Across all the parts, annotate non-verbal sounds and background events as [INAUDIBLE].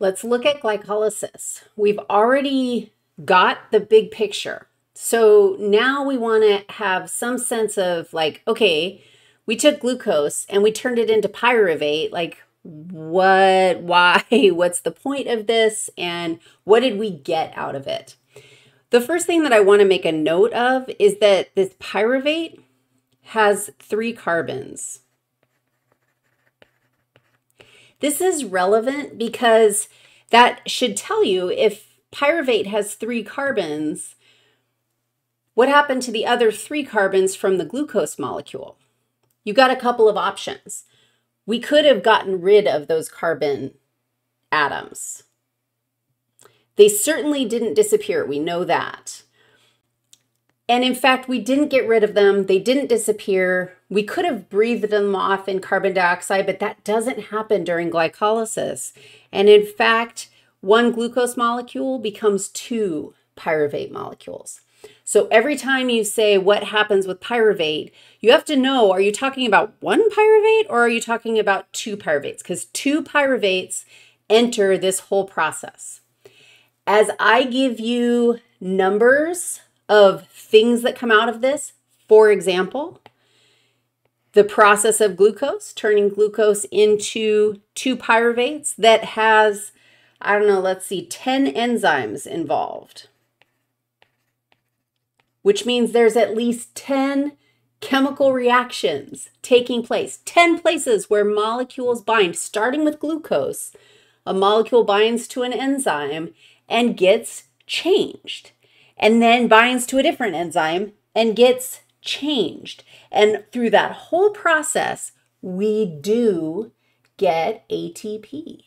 Let's look at glycolysis. We've already got the big picture. So now we want to have some sense of like, okay, we took glucose and we turned it into pyruvate. Like, what, [LAUGHS] why, what's the point of this, and what did we get out of it? The first thing that I want to make a note of is that this pyruvate has three carbons. This is relevant because that should tell you if pyruvate has three carbons, what happened to the other three carbons from the glucose molecule? You got a couple of options. We could have gotten rid of those carbon atoms. They certainly didn't disappear. We know that. And in fact, we didn't get rid of them. They didn't disappear. We could have breathed them off in carbon dioxide, but that doesn't happen during glycolysis. And in fact, one glucose molecule becomes two pyruvate molecules. So every time you say what happens with pyruvate, you have to know, are you talking about one pyruvate or are you talking about two pyruvates? Because two pyruvates enter this whole process. As I give you numbers of things that come out of this, for example, the process of glucose, turning glucose into two pyruvates that has, I don't know, let's see, 10 enzymes involved which means there's at least 10 chemical reactions taking place, 10 places where molecules bind, starting with glucose. A molecule binds to an enzyme and gets changed, and then binds to a different enzyme and gets changed. And through that whole process, we do get ATP.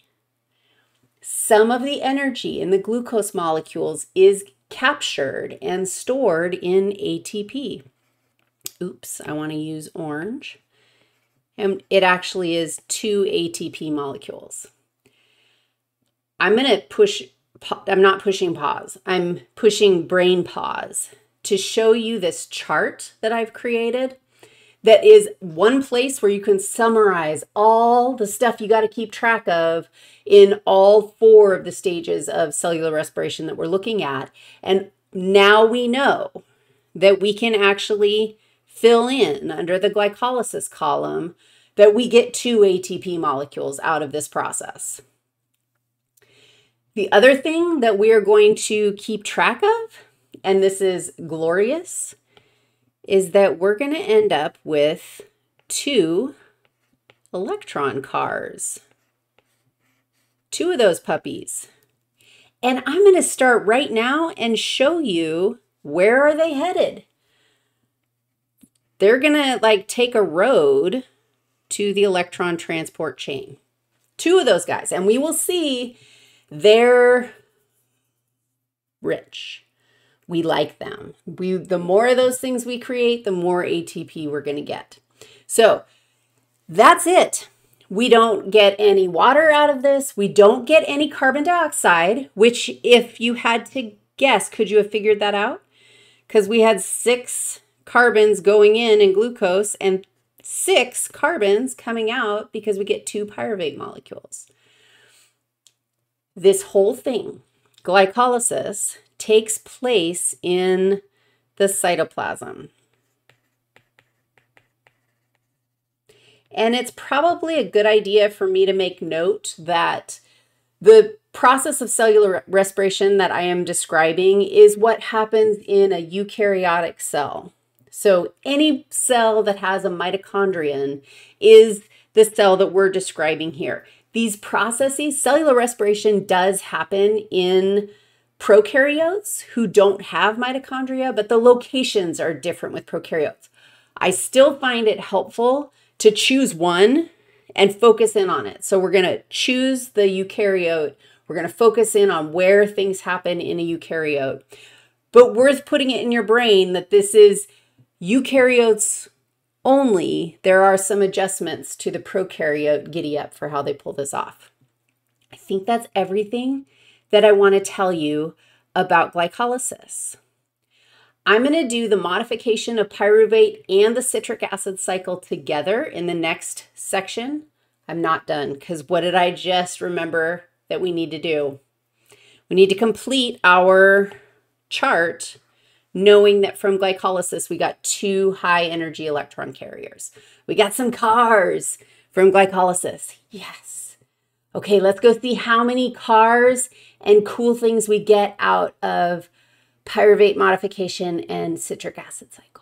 Some of the energy in the glucose molecules is captured and stored in ATP. Oops, I want to use orange. And it actually is two ATP molecules. I'm going to push, I'm not pushing pause, I'm pushing brain pause to show you this chart that I've created that is one place where you can summarize all the stuff you got to keep track of in all four of the stages of cellular respiration that we're looking at. And now we know that we can actually fill in under the glycolysis column that we get two ATP molecules out of this process. The other thing that we are going to keep track of, and this is glorious, is that we're going to end up with two electron cars. Two of those puppies. And I'm going to start right now and show you where are they headed. They're going to like take a road to the electron transport chain. Two of those guys. And we will see they're rich we like them. We the more of those things we create, the more ATP we're going to get. So, that's it. We don't get any water out of this. We don't get any carbon dioxide, which if you had to guess, could you have figured that out? Cuz we had 6 carbons going in in glucose and 6 carbons coming out because we get two pyruvate molecules. This whole thing, glycolysis, takes place in the cytoplasm. And it's probably a good idea for me to make note that the process of cellular respiration that I am describing is what happens in a eukaryotic cell. So any cell that has a mitochondrion is the cell that we're describing here. These processes, cellular respiration does happen in prokaryotes who don't have mitochondria, but the locations are different with prokaryotes. I still find it helpful to choose one and focus in on it. So we're going to choose the eukaryote. We're going to focus in on where things happen in a eukaryote. But worth putting it in your brain that this is eukaryotes only. There are some adjustments to the prokaryote giddy up for how they pull this off. I think that's everything that I want to tell you about glycolysis. I'm going to do the modification of pyruvate and the citric acid cycle together in the next section. I'm not done because what did I just remember that we need to do. We need to complete our chart knowing that from glycolysis we got two high energy electron carriers. We got some cars from glycolysis. Yes. Okay, let's go see how many cars and cool things we get out of pyruvate modification and citric acid cycle.